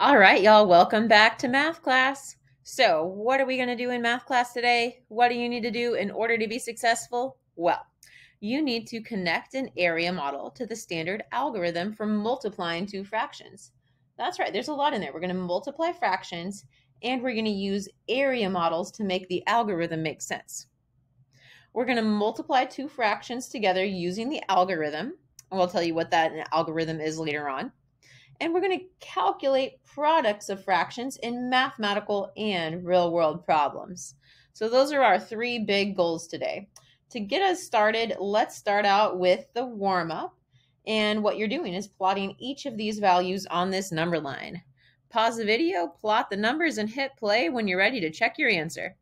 All right, y'all, welcome back to math class. So, what are we going to do in math class today? What do you need to do in order to be successful? Well, you need to connect an area model to the standard algorithm for multiplying two fractions. That's right, there's a lot in there. We're going to multiply fractions and we're going to use area models to make the algorithm make sense. We're going to multiply two fractions together using the algorithm. And we'll tell you what that algorithm is later on. And we're going to calculate products of fractions in mathematical and real world problems. So those are our three big goals today. To get us started, let's start out with the warm up. And what you're doing is plotting each of these values on this number line. Pause the video, plot the numbers, and hit play when you're ready to check your answer.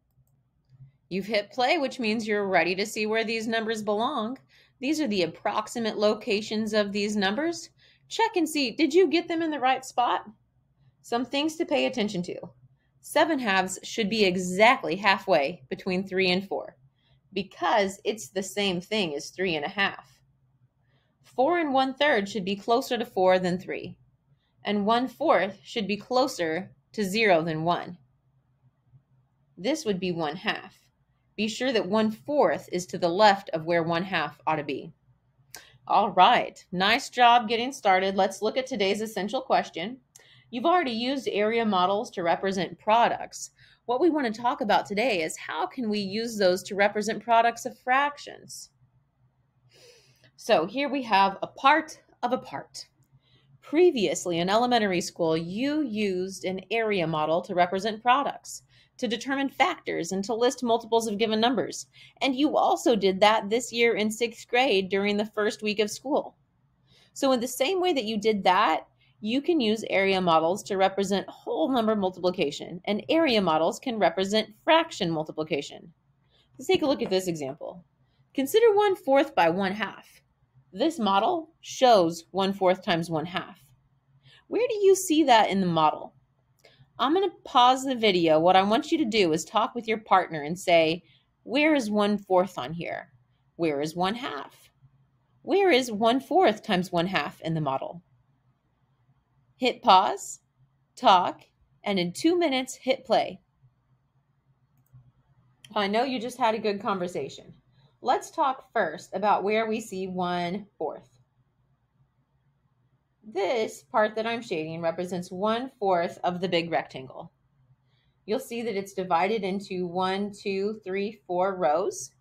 You've hit play, which means you're ready to see where these numbers belong. These are the approximate locations of these numbers. Check and see, did you get them in the right spot? Some things to pay attention to. 7 halves should be exactly halfway between 3 and 4 because it's the same thing as 3 and a half. 4 and 1 third should be closer to 4 than 3, and 1 fourth should be closer to 0 than 1. This would be 1 half be sure that one fourth is to the left of where one half ought to be. All right, nice job getting started. Let's look at today's essential question. You've already used area models to represent products. What we want to talk about today is how can we use those to represent products of fractions? So here we have a part of a part. Previously in elementary school, you used an area model to represent products to determine factors and to list multiples of given numbers. And you also did that this year in sixth grade during the first week of school. So, in the same way that you did that, you can use area models to represent whole number multiplication, and area models can represent fraction multiplication. Let's take a look at this example. Consider 1 fourth by 1 half. This model shows 1 fourth times 1 half. Where do you see that in the model? I'm going to pause the video. What I want you to do is talk with your partner and say, where is one fourth on here? Where is one half? Where is one fourth times one half in the model? Hit pause, talk, and in two minutes, hit play. I know you just had a good conversation. Let's talk first about where we see one fourth. This part that I'm shading represents one fourth of the big rectangle. You'll see that it's divided into one, two, three, four rows.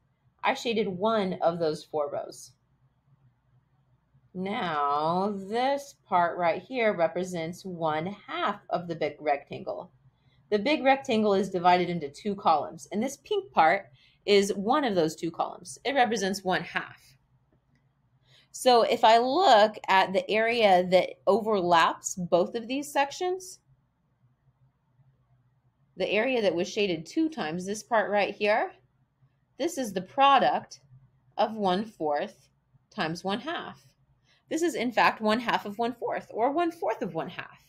I shaded one of those four rows. Now, this part right here represents one half of the big rectangle. The big rectangle is divided into two columns, and this pink part is one of those two columns. It represents one half. So if I look at the area that overlaps both of these sections, the area that was shaded two times, this part right here, this is the product of one fourth times one half. This is in fact one half of one fourth or one fourth of one half.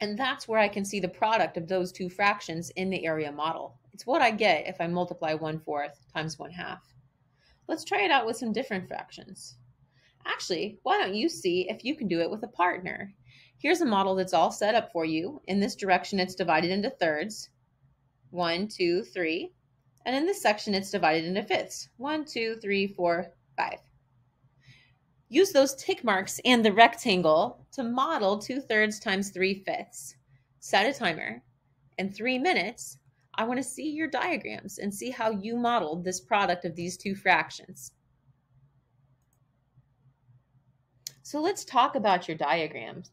And that's where I can see the product of those two fractions in the area model. It's what I get if I multiply one fourth times one half. Let's try it out with some different fractions. Actually, why don't you see if you can do it with a partner? Here's a model that's all set up for you. In this direction, it's divided into thirds. One, two, three. And in this section, it's divided into fifths. One, two, three, four, five. Use those tick marks and the rectangle to model two thirds times three fifths. Set a timer. In three minutes, I want to see your diagrams and see how you modeled this product of these two fractions. So let's talk about your diagrams.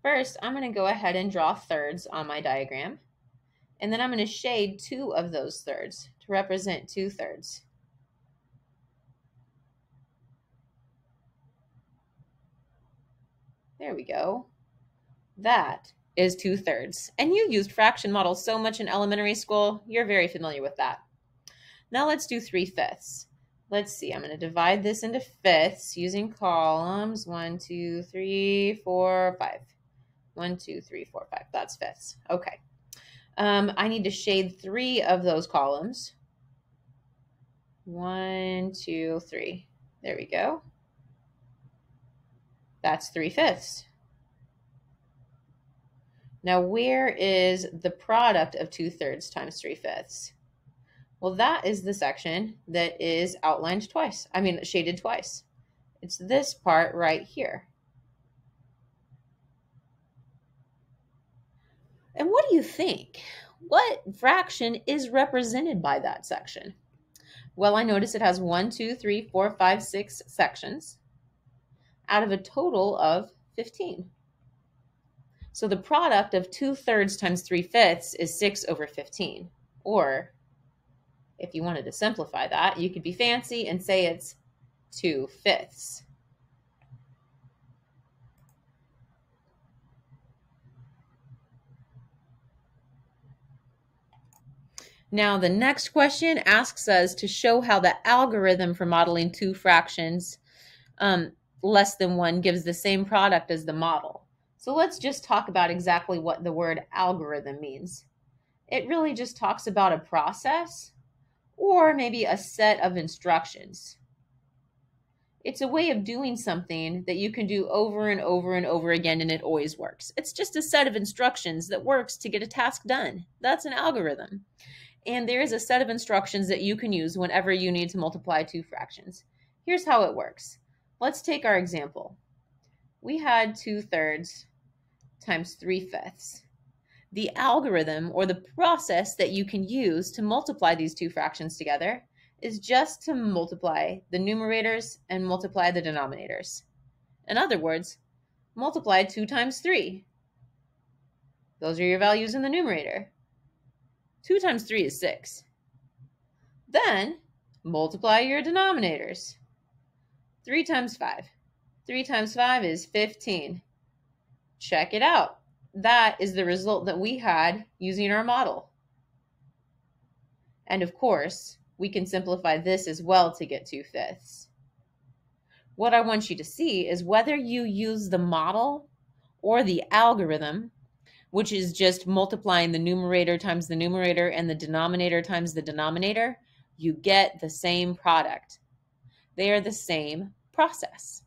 First, I'm going to go ahead and draw thirds on my diagram. And then I'm going to shade two of those thirds to represent two thirds. There we go. That is two thirds. And you used fraction models so much in elementary school, you're very familiar with that. Now let's do three fifths. Let's see, I'm going to divide this into fifths using columns. One, two, three, four, five. One, two, three, four, five. That's fifths. Okay. Um, I need to shade three of those columns. One, two, three. There we go. That's three fifths. Now, where is the product of 2 thirds times 3 fifths? Well, that is the section that is outlined twice. I mean, shaded twice. It's this part right here. And what do you think? What fraction is represented by that section? Well, I notice it has one, two, three, four, five, six sections out of a total of 15. So the product of 2 thirds times 3 fifths is 6 over 15. Or if you wanted to simplify that, you could be fancy and say it's 2 fifths. Now, the next question asks us to show how the algorithm for modeling two fractions um, less than one gives the same product as the model. So let's just talk about exactly what the word algorithm means. It really just talks about a process or maybe a set of instructions. It's a way of doing something that you can do over and over and over again and it always works. It's just a set of instructions that works to get a task done. That's an algorithm. And there is a set of instructions that you can use whenever you need to multiply two fractions. Here's how it works. Let's take our example. We had 2 thirds times 3 fifths. The algorithm or the process that you can use to multiply these two fractions together is just to multiply the numerators and multiply the denominators. In other words, multiply 2 times 3. Those are your values in the numerator. 2 times 3 is 6. Then multiply your denominators. 3 times 5. 3 times 5 is 15. Check it out. That is the result that we had using our model. And of course, we can simplify this as well to get 2 fifths. What I want you to see is whether you use the model or the algorithm which is just multiplying the numerator times the numerator and the denominator times the denominator, you get the same product. They are the same process.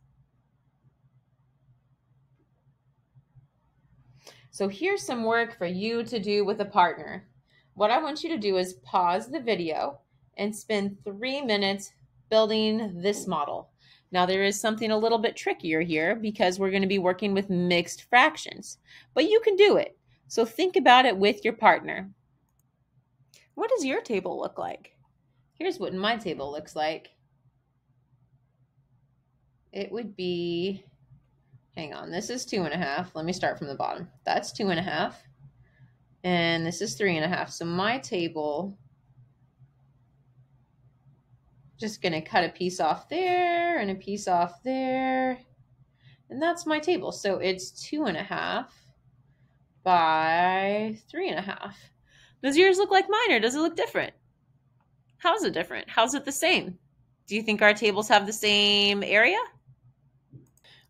So here's some work for you to do with a partner. What I want you to do is pause the video and spend three minutes building this model. Now there is something a little bit trickier here because we're going to be working with mixed fractions, but you can do it. So think about it with your partner. What does your table look like? Here's what my table looks like. It would be, hang on, this is two and a half. Let me start from the bottom. That's two and a half. And this is three and a half. So my table, just to cut a piece off there and a piece off there. And that's my table. So it's two and a half by three and a half. Does yours look like mine or does it look different? How's it different? How's it the same? Do you think our tables have the same area?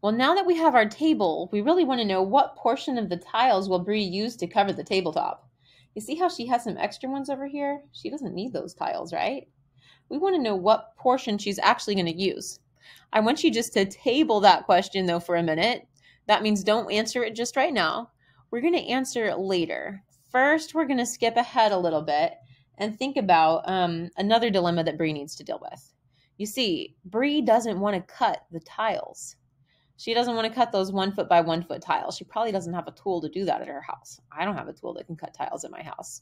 Well, now that we have our table, we really want to know what portion of the tiles will Bree use to cover the tabletop. You see how she has some extra ones over here? She doesn't need those tiles, right? We want to know what portion she's actually going to use. I want you just to table that question though for a minute. That means don't answer it just right now. We're going to answer it later. First, we're going to skip ahead a little bit and think about um, another dilemma that Bree needs to deal with. You see, Bree doesn't want to cut the tiles. She doesn't want to cut those one foot by one foot tiles. She probably doesn't have a tool to do that at her house. I don't have a tool that can cut tiles at my house.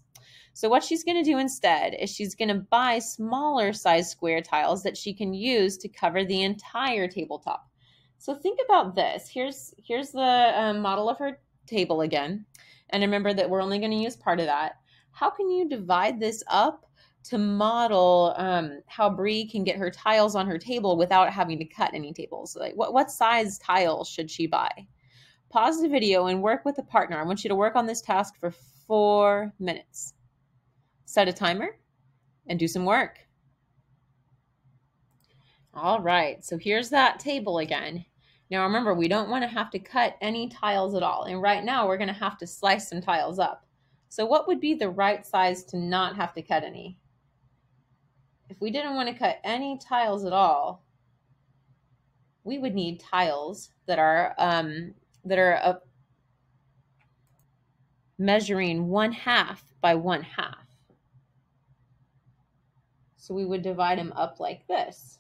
So, what she's going to do instead is she's going to buy smaller size square tiles that she can use to cover the entire tabletop. So, think about this. Here's here's the um, model of her table again. And remember that we're only going to use part of that. How can you divide this up to model um, how Bree can get her tiles on her table without having to cut any tables? Like what, what size tiles should she buy? Pause the video and work with a partner. I want you to work on this task for four minutes. Set a timer and do some work. All right, so here's that table again. Now remember, we don't want to have to cut any tiles at all. And right now we're going to have to slice some tiles up. So what would be the right size to not have to cut any? If we didn't want to cut any tiles at all, we would need tiles that are um, that are measuring one half by one half. So we would divide them up like this.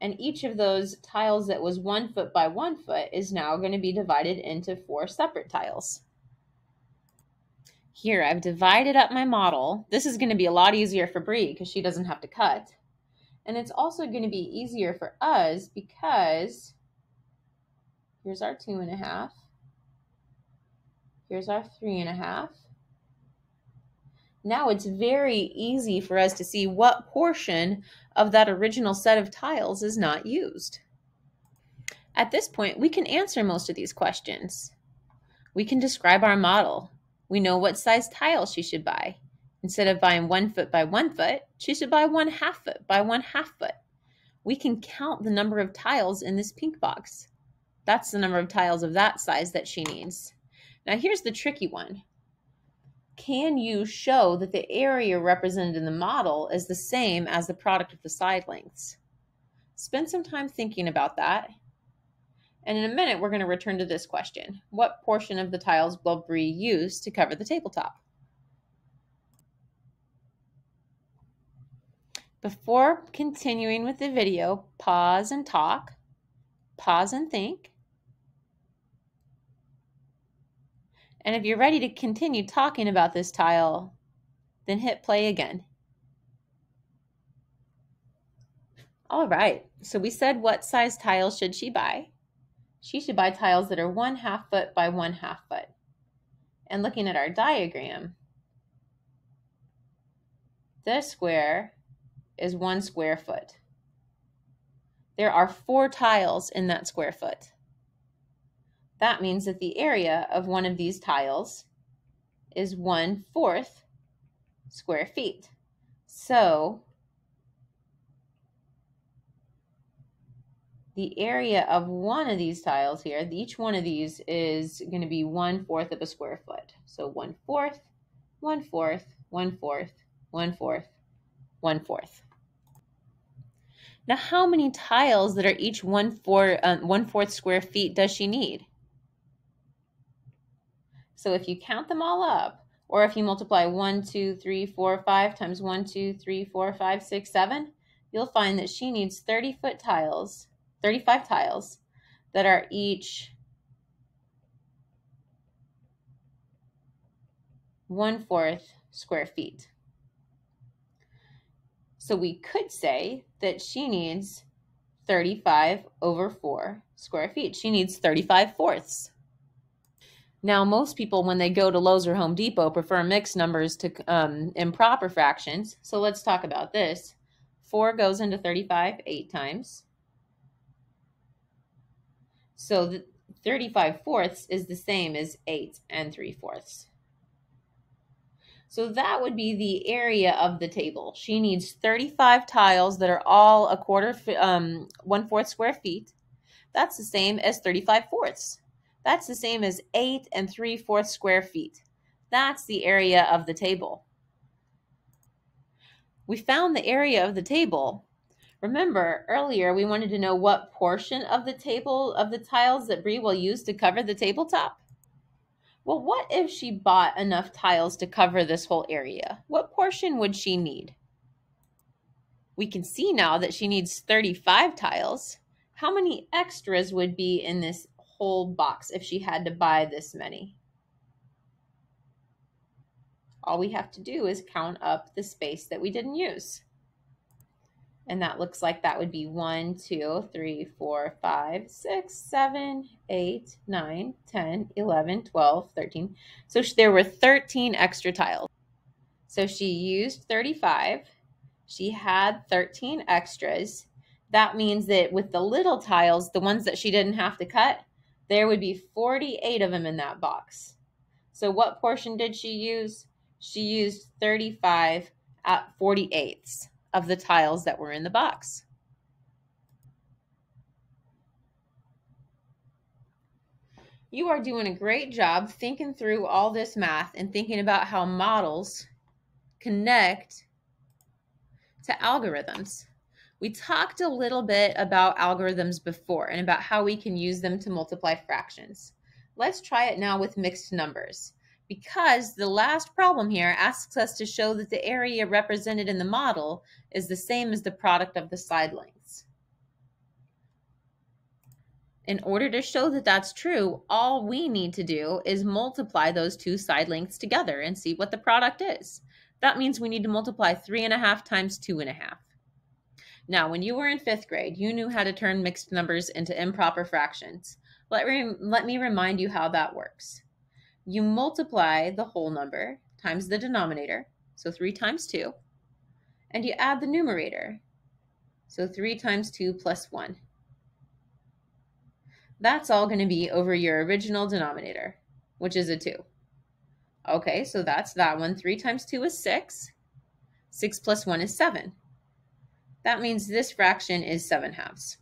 And each of those tiles that was one foot by one foot is now going to be divided into four separate tiles. Here, I've divided up my model. This is going to be a lot easier for Bree because she doesn't have to cut. And it's also going to be easier for us because here's our two and a half. Here's our three and a half. Now it's very easy for us to see what portion of that original set of tiles is not used. At this point, we can answer most of these questions. We can describe our model. We know what size tile she should buy. Instead of buying one foot by one foot, she should buy one half foot by one half foot. We can count the number of tiles in this pink box. That's the number of tiles of that size that she needs. Now here's the tricky one. Can you show that the area represented in the model is the same as the product of the side lengths? Spend some time thinking about that and in a minute, we're going to return to this question. What portion of the tiles will Bree use to cover the tabletop? Before continuing with the video, pause and talk, pause and think. And if you're ready to continue talking about this tile, then hit play again. All right, so we said what size tile should she buy? She should buy tiles that are one half foot by one half foot. And looking at our diagram, this square is one square foot. There are four tiles in that square foot. That means that the area of one of these tiles is one fourth square feet. So the area of one of these tiles here, each one of these is going to be one fourth of a square foot. So one fourth, one fourth, one fourth, one fourth, one fourth. Now, how many tiles that are each one, four, uh, one fourth square feet does she need? So if you count them all up, or if you multiply 1, 2, 3, 4, 5 times 1, 2, 3, 4, 5, 6, 7, you'll find that she needs 30 foot tiles 35 tiles that are each one fourth square feet. So we could say that she needs 35 over 4 square feet. She needs 35 fourths. Now, most people, when they go to Lowe's or Home Depot, prefer mixed numbers to um, improper fractions. So let's talk about this. 4 goes into 35 eight times. So the 35 fourths is the same as 8 and 3 fourths. So that would be the area of the table. She needs 35 tiles that are all a quarter, um, one fourth square feet. That's the same as 35 fourths. That's the same as 8 and 3 fourths square feet. That's the area of the table. We found the area of the table Remember, earlier we wanted to know what portion of the table of the tiles that Bree will use to cover the tabletop. Well, what if she bought enough tiles to cover this whole area? What portion would she need? We can see now that she needs 35 tiles. How many extras would be in this whole box if she had to buy this many? All we have to do is count up the space that we didn't use. And that looks like that would be 1, 2, 3, 4, 5, 6, 7, 8, 9, 10, 11, 12, 13. So there were 13 extra tiles. So she used 35. She had 13 extras. That means that with the little tiles, the ones that she didn't have to cut, there would be 48 of them in that box. So what portion did she use? She used 35 at 48ths of the tiles that were in the box. You are doing a great job thinking through all this math and thinking about how models connect to algorithms. We talked a little bit about algorithms before and about how we can use them to multiply fractions. Let's try it now with mixed numbers. Because the last problem here asks us to show that the area represented in the model is the same as the product of the side lengths. In order to show that that's true, all we need to do is multiply those two side lengths together and see what the product is. That means we need to multiply 3.5 times 2.5. Now, when you were in fifth grade, you knew how to turn mixed numbers into improper fractions. Let, let me remind you how that works. You multiply the whole number times the denominator, so 3 times 2, and you add the numerator, so 3 times 2 plus 1. That's all going to be over your original denominator, which is a 2. Okay, so that's that one. 3 times 2 is 6. 6 plus 1 is 7. That means this fraction is 7 halves.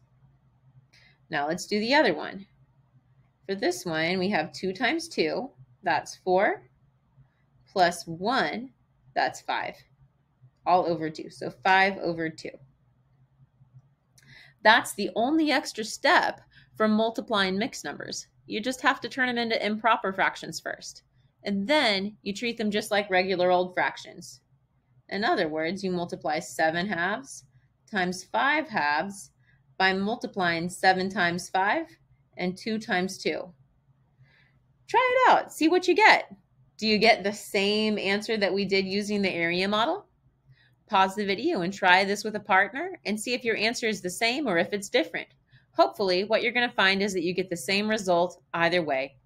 Now let's do the other one. For this one, we have 2 times 2. That's 4. Plus 1, that's 5. All over 2. So 5 over 2. That's the only extra step from multiplying mixed numbers. You just have to turn them into improper fractions first. And then you treat them just like regular old fractions. In other words, you multiply 7 halves times 5 halves by multiplying 7 times 5 and 2 times 2. Try it out. See what you get. Do you get the same answer that we did using the area model? Pause the video and try this with a partner and see if your answer is the same or if it's different. Hopefully, what you're going to find is that you get the same result either way.